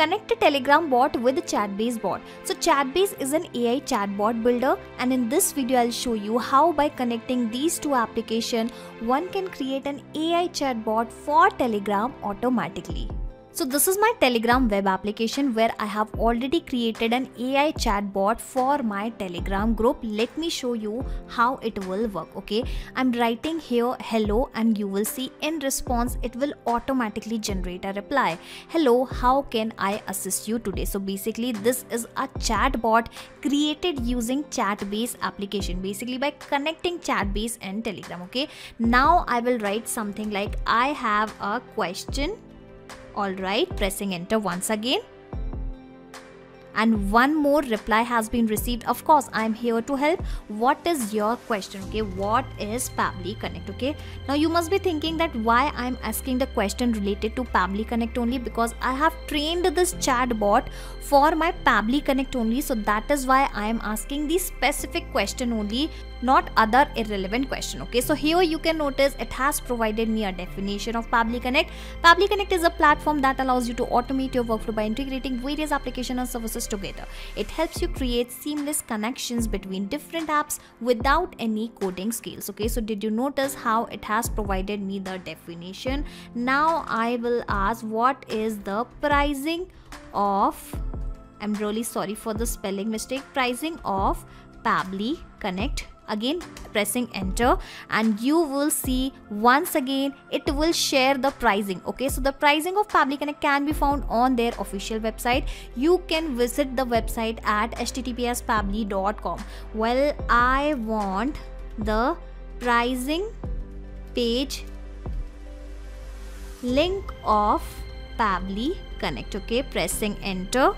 Connect a Telegram bot with a Chatbase bot. So Chatbase is an AI chatbot builder and in this video I'll show you how by connecting these two applications one can create an AI chatbot for Telegram automatically. So this is my Telegram web application where I have already created an AI chatbot for my Telegram group. Let me show you how it will work. Okay, I'm writing here hello and you will see in response it will automatically generate a reply. Hello, how can I assist you today? So basically this is a chatbot created using Chatbase application. Basically by connecting Chatbase and Telegram. Okay, now I will write something like I have a question Alright, pressing enter once again. And one more reply has been received. Of course, I am here to help. What is your question? Okay, what is Pabbly Connect? Okay, now you must be thinking that why I'm asking the question related to Pabbly Connect only because I have trained this chat bot for my Pabbly Connect only. So that is why I am asking the specific question only not other irrelevant question okay so here you can notice it has provided me a definition of Pabbly Connect. Pabbly Connect is a platform that allows you to automate your workflow by integrating various applications and services together. It helps you create seamless connections between different apps without any coding skills okay so did you notice how it has provided me the definition now I will ask what is the pricing of I'm really sorry for the spelling mistake pricing of Pabbly Connect again pressing enter. And you will see once again it will share the pricing. Okay so the pricing of Pabbly Connect can be found on their official website. You can visit the website at https well I want the pricing page link of Pabbly Connect. Okay pressing enter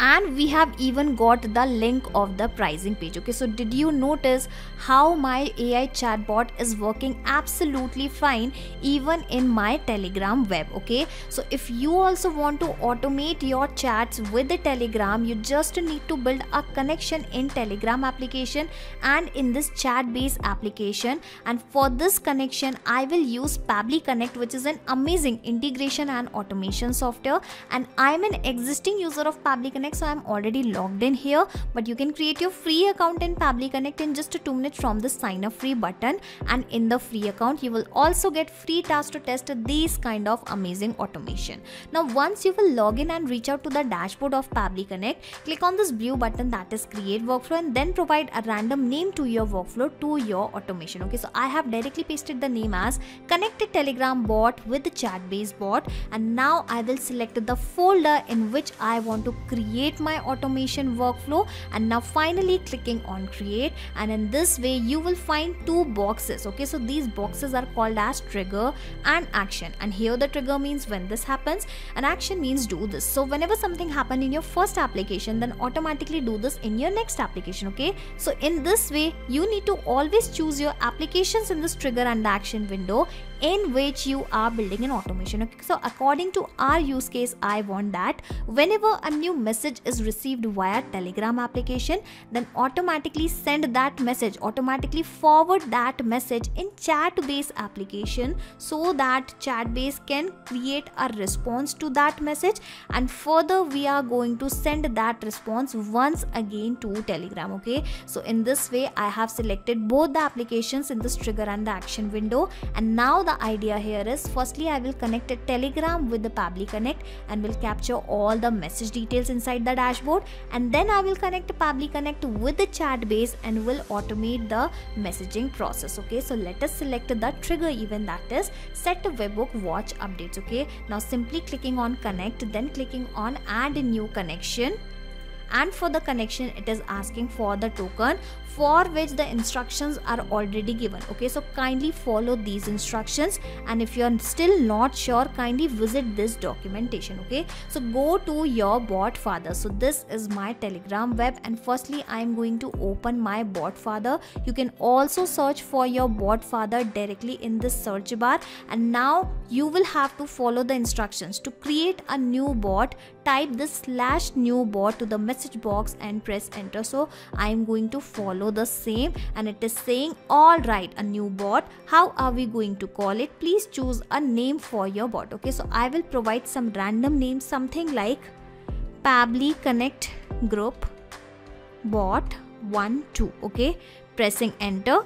and we have even got the link of the pricing page okay? So did you notice how my ai chatbot is working absolutely fine even in my telegram web okay? So if you also want to automate your chats with the telegram you just need to build a connection in telegram application and in this Chatbase application. And for this connection i will use pabbly connect which is an amazing integration and automation software. And i'm an existing user of pabbly connect so i'm already logged in here. But you can create your free account in pabbly connect in just two minutes from the sign up free button. And in the free account you will also get free tasks to test these kind of amazing automation. Now once you will log in and reach out to the dashboard of pabbly connect click on this blue button that is create workflow and then provide a random name to your workflow to your automation. Okay so i have directly pasted the name as connected telegram bot with the Chatbase bot. And now i will select the folder in which i want to create create my automation workflow and now finally clicking on create. And in this way you will find two boxes okay? So these boxes are called as trigger and action. And here the trigger means when this happens and action means do this. So whenever something happened in your first application then automatically do this in your next application okay? So in this way you need to always choose your applications in this trigger and action window in which you are building an automation okay? So according to our use case i want that whenever a new message is received via telegram application then automatically send that message automatically forward that message in chat based application so that Chatbase can create a response to that message. And further we are going to send that response once again to telegram okay? So in this way i have selected both the applications in this trigger and the action window. And now the idea here is firstly I will connect a telegram with the Pabbly Connect and will capture all the message details inside the dashboard. And then I will connect Pabbly Connect with the Chatbase and will automate the messaging process okay? So let us select the trigger event that is set webhook watch updates okay? Now simply clicking on connect then clicking on add new connection and for the connection it is asking for the token for which the instructions are already given. Okay so kindly follow these instructions. And if you are still not sure kindly visit this documentation. Okay so go to your BotFather. So this is my telegram web. And firstly i am going to open my BotFather. You can also search for your BotFather directly in the search bar. And now you will have to follow the instructions to create a new bot type this slash new bot to the message box and press enter. So i'm going to follow the same and it is saying all right a new bot. How are we going to call it? Please choose a name for your bot. Okay so i will provide some random name something like Pabbly Connect group bot 1 2 okay pressing enter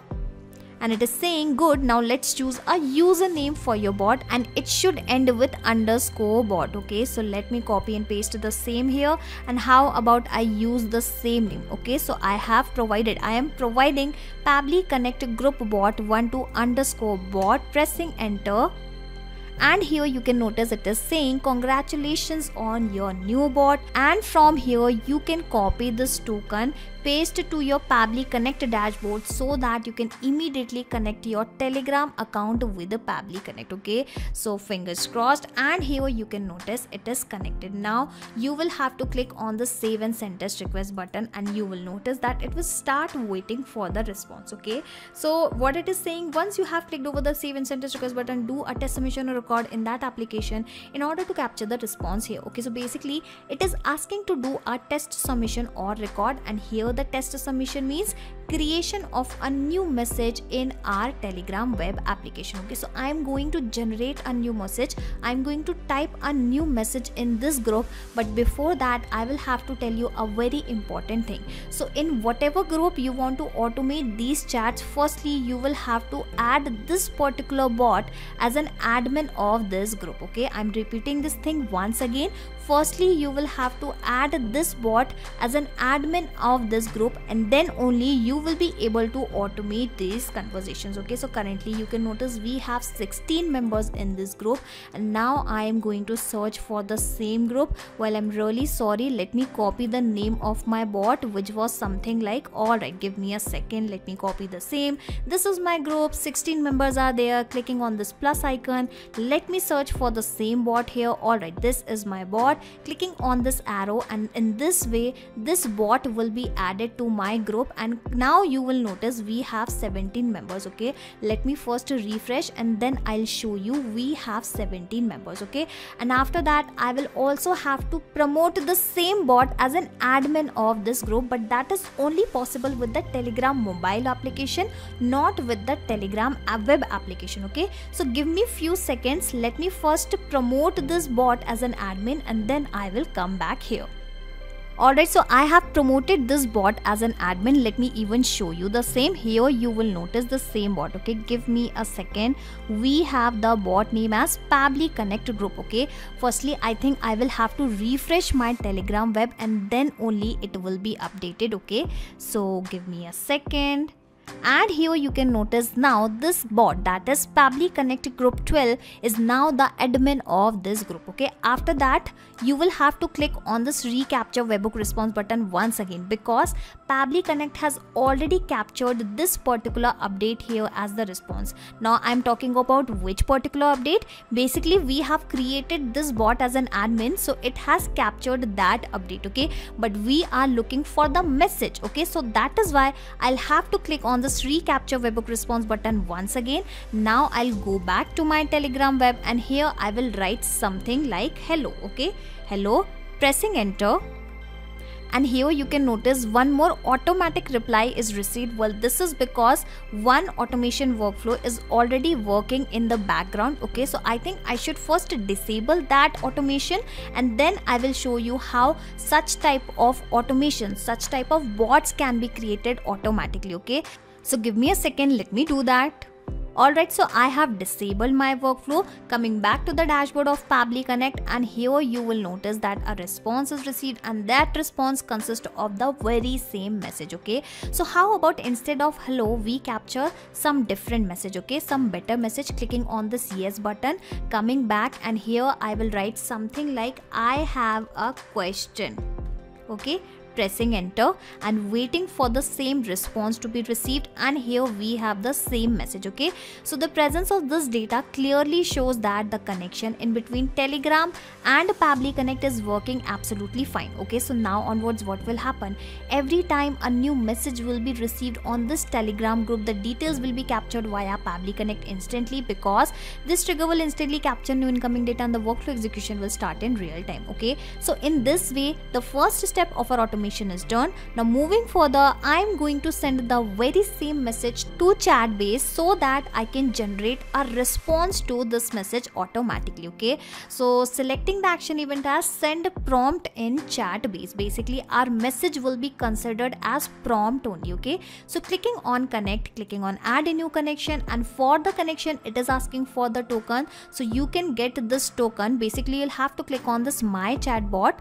and it is saying good now let's choose a username for your bot and it should end with underscore bot. Okay so let me copy and paste the same here. And how about I use the same name? Okay so I have provided I am providing Pabbly Connect group bot 1 to underscore bot pressing enter and here you can notice it is saying congratulations on your new bot and from here you can copy this token paste it to your Pabbly Connect dashboard so that you can immediately connect your Telegram account with the Pabbly Connect. Okay, so fingers crossed, and here you can notice it is connected. Now you will have to click on the save and send test request button, and you will notice that it will start waiting for the response. Okay, so what it is saying once you have clicked over the save and send test request button, do a test submission or record in that application in order to capture the response here. Okay, so basically it is asking to do a test submission or record, and here the test submission means creation of a new message in our telegram web application okay? So i am going to generate a new message. I'm going to type a new message in this group. But before that i will have to tell you a very important thing. So in whatever group you want to automate these chats firstly you will have to add this particular bot as an admin of this group okay? I'm repeating this thing once again firstly you will have to add this bot as an admin of this group and then only you will be able to automate these conversations okay? So currently you can notice we have 16 members in this group and now i am going to search for the same group. Well i'm really sorry. Let me copy the name of my bot which was something like all right give me a second. Let me copy the same. This is my group. 16 members are there clicking on this plus icon. Let me search for the same bot here. All right this is my bot clicking on this arrow and in this way this bot will be added to my group. And now you will notice we have 17 members okay? Let me first refresh and then I'll show you we have 17 members okay? And after that I will also have to promote the same bot as an admin of this group but that is only possible with the telegram mobile application not with the telegram web application okay? So give me few seconds. Let me first promote this bot as an admin and then I will come back here. Alright, so I have promoted this bot as an admin. Let me even show you the same. Here you will notice the same bot. Okay, give me a second. We have the bot name as Pabbly Connect Group. Okay, firstly, I think I will have to refresh my Telegram web and then only it will be updated. Okay, so give me a second and here you can notice now this bot that is Pabbly Connect Group 12 is now the admin of this group okay? After that you will have to click on this recapture webhook response button once again because Pabbly Connect has already captured this particular update here as the response. Now I'm talking about which particular update? Basically we have created this bot as an admin so it has captured that update okay? But we are looking for the message okay? So that is why I'll have to click on on this recapture webhook response button once again. Now I'll go back to my telegram web and here I will write something like hello. Okay, hello, pressing enter and here you can notice one more automatic reply is received. Well this is because one automation workflow is already working in the background okay? So i think i should first disable that automation and then i will show you how such type of automation such type of bots can be created automatically okay? So give me a second, let me do that. Alright, so I have disabled my workflow. Coming back to the dashboard of Pabbly Connect and here you will notice that a response is received and that response consists of the very same message, okay? So how about instead of hello, we capture some different message, okay? Some better message clicking on this yes button, coming back and here I will write something like I have a question, okay? Pressing enter and waiting for the same response to be received. And here we have the same message okay? So the presence of this data clearly shows that the connection in between telegram and Pabbly Connect is working absolutely fine okay? So now onwards what will happen? Every time a new message will be received on this telegram group the details will be captured via Pabbly Connect instantly because this trigger will instantly capture new incoming data and the workflow execution will start in real time okay? So in this way the first step of our automation is done. Now moving further i'm going to send the very same message to Chatbase so that i can generate a response to this message automatically okay? So selecting the action event as send prompt in Chatbase. Basically our message will be considered as prompt only okay? So clicking on connect clicking on add a new connection and for the connection it is asking for the token. So you can get this token. Basically you'll have to click on this my chatbot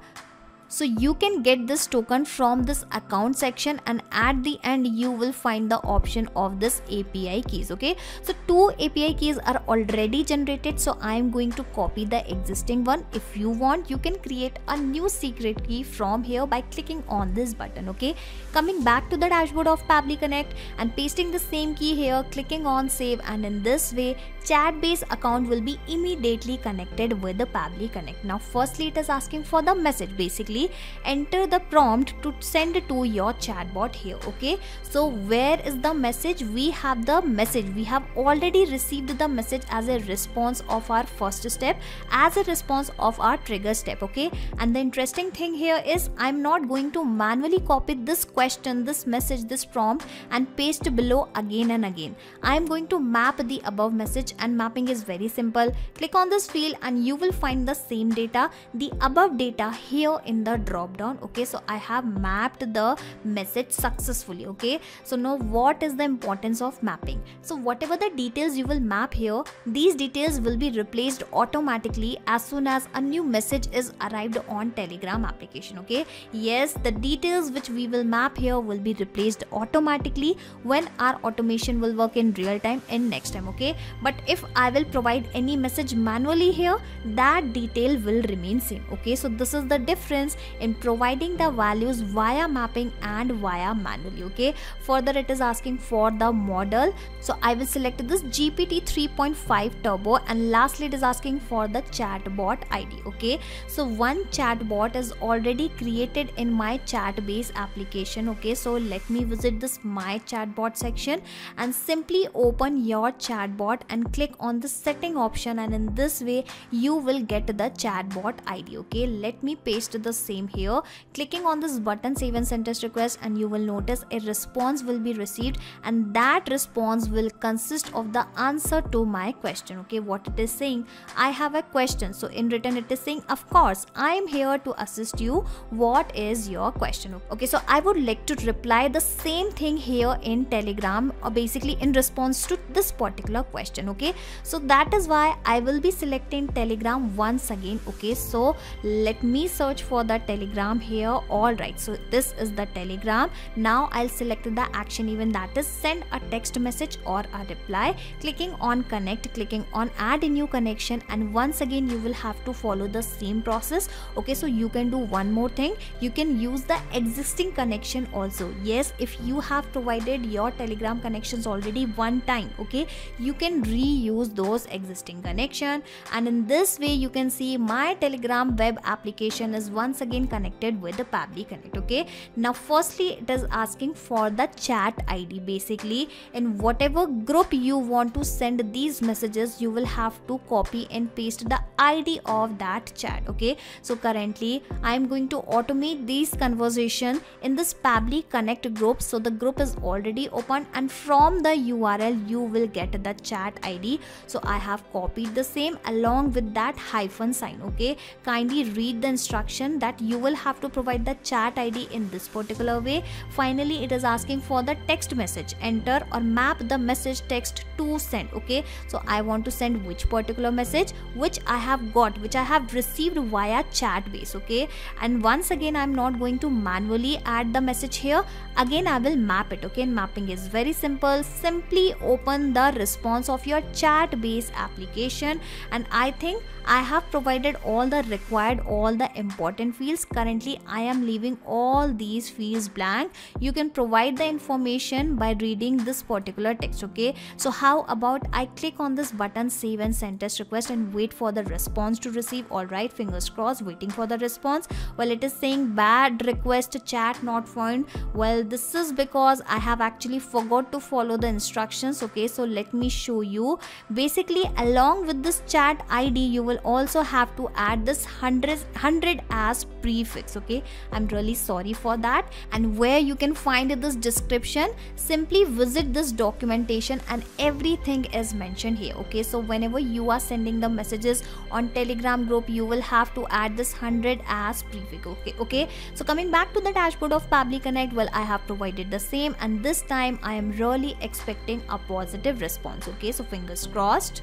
so you can get this token from this account section and at the end you will find the option of this api keys okay? So two api keys are already generated so i am going to copy the existing one. If you want you can create a new secret key from here by clicking on this button okay? Coming back to the dashboard of Pabbly Connect and pasting the same key here clicking on save and in this way Chatbase account will be immediately connected with the Pabbly Connect. Now firstly it is asking for the message basically enter the prompt to send to your chatbot here okay? So where is the message? We have the message. We have already received the message as a response of our first step as a response of our trigger step okay? And the interesting thing here is i'm not going to manually copy this question this message this prompt and paste below again and again. I am going to map the above message and mapping is very simple. Click on this field and you will find the same data. The above data here in the drop down okay? So i have mapped the message successfully okay? So now what is the importance of mapping? So whatever the details you will map here these details will be replaced automatically as soon as a new message is arrived on telegram application okay? Yes the details which we will map here will be replaced automatically when our automation will work in real time in next time okay? But if i will provide any message manually here that detail will remain same okay? So this is the difference in providing the values via mapping and via manually okay? Further it is asking for the model. So i will select this gpt 3.5 turbo. And lastly it is asking for the chatbot id okay? So one chatbot is already created in my Chatbase application okay? So let me visit this my chatbot section and simply open your chatbot and click on the setting option. And in this way you will get the chatbot id okay? Let me paste the same here. Clicking on this button save and send test request and you will notice a response will be received and that response will consist of the answer to my question okay? What it is saying i have a question. So in return it is saying of course i am here to assist you. What is your question? Okay so i would like to reply the same thing here in telegram or basically in response to this particular question okay? So that is why i will be selecting telegram once again okay? So let me search for the telegram here. All right so this is the telegram. Now i'll select the action even that is send a text message or a reply. Clicking on connect clicking on add a new connection and once again you will have to follow the same process. Okay so you can do one more thing. You can use the existing connection also. Yes if you have provided your telegram connections already one time okay you can reuse those existing connection. And in this way you can see my telegram web application is once again connected with the Pabbly Connect. Okay. Now, firstly, it is asking for the chat ID. Basically, in whatever group you want to send these messages, you will have to copy and paste the ID of that chat. Okay. So currently, I am going to automate these conversation in this Pabbly Connect group. So the group is already open, and from the URL you will get the chat ID. So I have copied the same along with that hyphen sign. Okay. Kindly read the instruction that you will have to provide the chat id in this particular way. Finally it is asking for the text message. Enter or map the message text to send okay? So i want to send which particular message which i have got which i have received via Chatbase okay? And once again i'm not going to manually add the message here. Again i will map it okay? And mapping is very simple. Simply open the response of your Chatbase application. And i think i have provided all the required all the important fields. Currently I am leaving all these fields blank. You can provide the information by reading this particular text okay? So how about I click on this button save and send test request and wait for the response to receive? All right fingers crossed waiting for the response. Well it is saying bad request chat not found. Well this is because I have actually forgot to follow the instructions okay? So let me show you. Basically along with this chat ID you will also have to add this 100 100 as prefix okay? I'm really sorry for that. And where you can find this description simply visit this documentation and everything is mentioned here okay? So whenever you are sending the messages on telegram group you will have to add this 100 as prefix okay okay? So coming back to the dashboard of Pabbly Connect well I have provided the same. And this time I am really expecting a positive response okay? So fingers crossed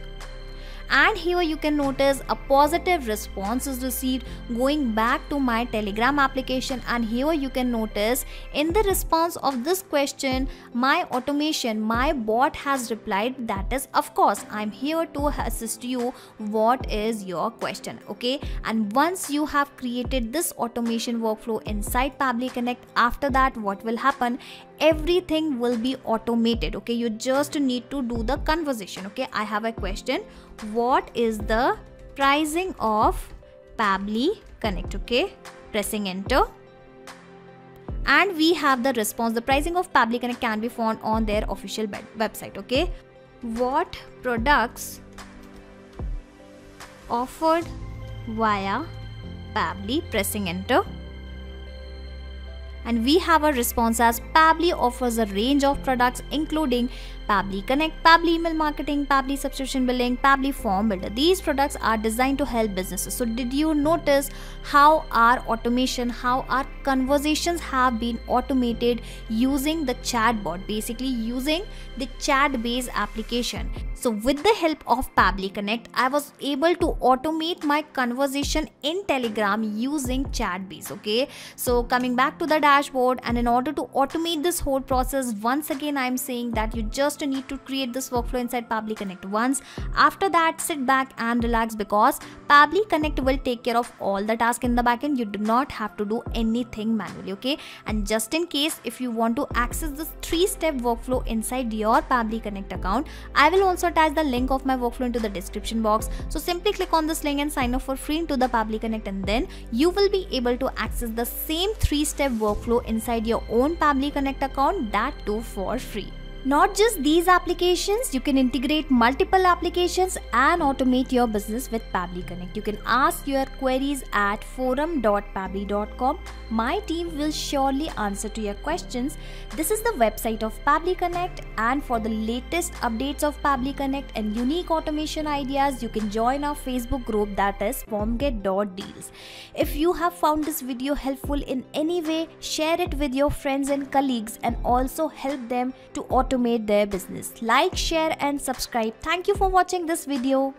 and here you can notice a positive response is received going back to my telegram application. And here you can notice in the response of this question my automation my bot has replied that is of course i'm here to assist you. What is your question? Okay? And once you have created this automation workflow inside Pabbly Connect after that what will happen everything will be automated okay? You just need to do the conversation okay? I have a question. What is the pricing of Pabbly Connect okay? Pressing enter. And we have the response. The pricing of Pabbly Connect can be found on their official website okay? What products offered via Pabbly pressing enter and we have a response as Pabbly offers a range of products including Pabbly Connect, Pabbly Email Marketing, Pabbly Subscription Billing, Pabbly Form Builder. These products are designed to help businesses. So did you notice how our automation, how our conversations have been automated using the chatbot, basically using the Chatbase application. So with the help of Pabbly Connect, I was able to automate my conversation in Telegram using Chatbase. Okay. So coming back to the dashboard and in order to automate this whole process, once again, I'm saying that you just need to create this workflow inside Pabbly Connect once. After that, sit back and relax because Pabbly Connect will take care of all the tasks in the backend. You do not have to do anything manually, okay? And just in case if you want to access this three-step workflow inside your Pabbly Connect account, I will also attach the link of my workflow into the description box. So simply click on this link and sign up for free into the Pabbly Connect and then you will be able to access the same three-step workflow inside your own Pabbly Connect account that too for free. Not just these applications, you can integrate multiple applications and automate your business with Pabbly Connect. You can ask your queries at forum.pabbly.com. My team will surely answer to your questions. This is the website of Pabbly Connect and for the latest updates of Pabbly Connect and unique automation ideas, you can join our Facebook group that is formget.deals. If you have found this video helpful in any way, share it with your friends and colleagues and also help them to automate automate their business. Like, share and subscribe. Thank you for watching this video.